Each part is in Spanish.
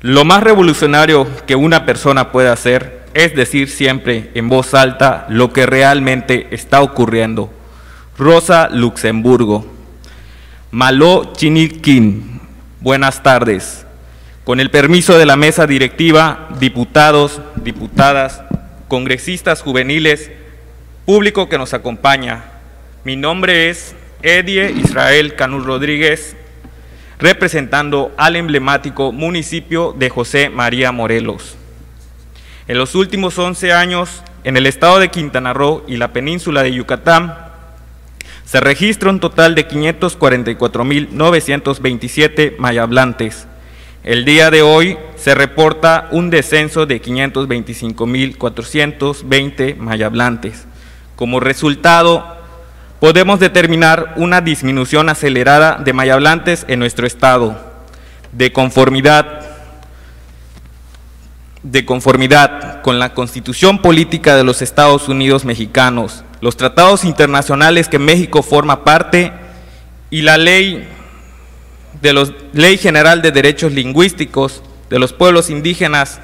Lo más revolucionario que una persona puede hacer es decir siempre en voz alta lo que realmente está ocurriendo. Rosa Luxemburgo. Malo Chinitkin. Buenas tardes. Con el permiso de la mesa directiva, diputados, diputadas, congresistas juveniles, público que nos acompaña, mi nombre es Edie Israel Canul Rodríguez, representando al emblemático municipio de José María Morelos. En los últimos 11 años, en el estado de Quintana Roo y la península de Yucatán, se registra un total de 544.927 mayablantes. El día de hoy se reporta un descenso de 525.420 mayablantes. Como resultado, podemos determinar una disminución acelerada de mayablantes en nuestro estado, de conformidad, de conformidad con la constitución política de los Estados Unidos mexicanos, los tratados internacionales que México forma parte y la ley, de los, ley General de Derechos Lingüísticos de los pueblos indígenas,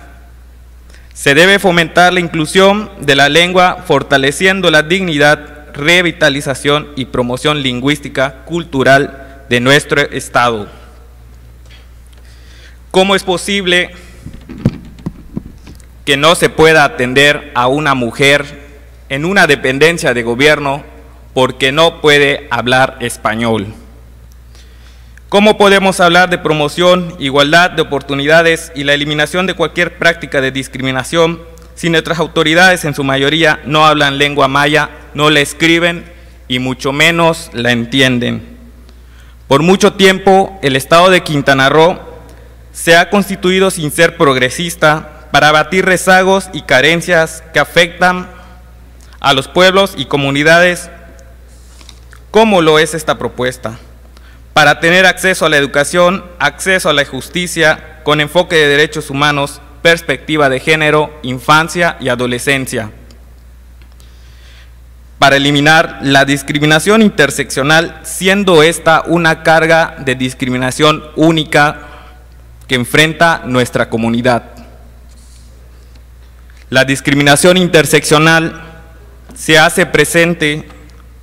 se debe fomentar la inclusión de la lengua fortaleciendo la dignidad revitalización y promoción lingüística cultural de nuestro Estado. ¿Cómo es posible que no se pueda atender a una mujer en una dependencia de gobierno porque no puede hablar español? ¿Cómo podemos hablar de promoción, igualdad de oportunidades y la eliminación de cualquier práctica de discriminación si nuestras autoridades en su mayoría no hablan lengua maya, no la escriben y mucho menos la entienden. Por mucho tiempo el Estado de Quintana Roo se ha constituido sin ser progresista para abatir rezagos y carencias que afectan a los pueblos y comunidades. ¿Cómo lo es esta propuesta? Para tener acceso a la educación, acceso a la justicia con enfoque de derechos humanos perspectiva de género, infancia y adolescencia. Para eliminar la discriminación interseccional, siendo esta una carga de discriminación única que enfrenta nuestra comunidad. La discriminación interseccional se hace presente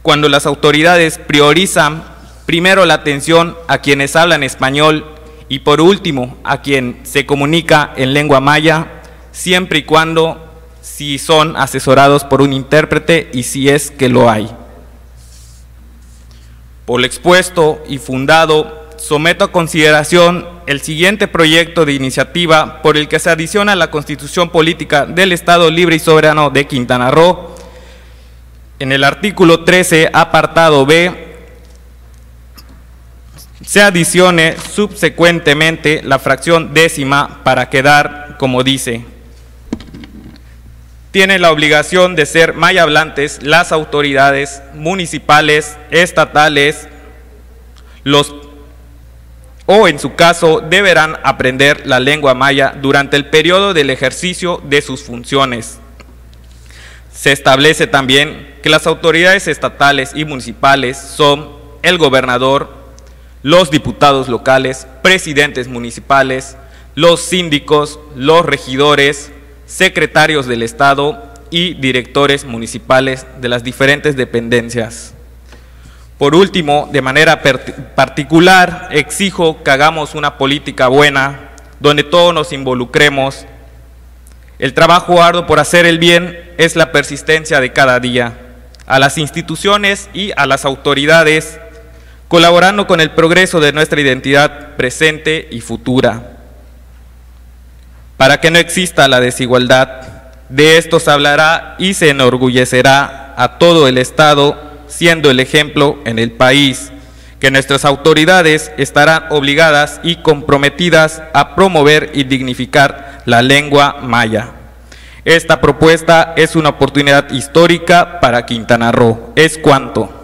cuando las autoridades priorizan primero la atención a quienes hablan español y por último, a quien se comunica en lengua maya, siempre y cuando si son asesorados por un intérprete y si es que lo hay. Por lo expuesto y fundado, someto a consideración el siguiente proyecto de iniciativa por el que se adiciona la Constitución Política del Estado Libre y Soberano de Quintana Roo. En el artículo 13, apartado B, se adicione subsecuentemente la fracción décima para quedar como dice. Tienen la obligación de ser mayablantes las autoridades municipales, estatales, los o en su caso deberán aprender la lengua maya durante el periodo del ejercicio de sus funciones. Se establece también que las autoridades estatales y municipales son el gobernador, los diputados locales, presidentes municipales, los síndicos, los regidores, secretarios del Estado y directores municipales de las diferentes dependencias. Por último, de manera particular, exijo que hagamos una política buena, donde todos nos involucremos. El trabajo arduo por hacer el bien es la persistencia de cada día. A las instituciones y a las autoridades colaborando con el progreso de nuestra identidad presente y futura. Para que no exista la desigualdad, de esto se hablará y se enorgullecerá a todo el Estado, siendo el ejemplo en el país, que nuestras autoridades estarán obligadas y comprometidas a promover y dignificar la lengua maya. Esta propuesta es una oportunidad histórica para Quintana Roo. Es cuanto.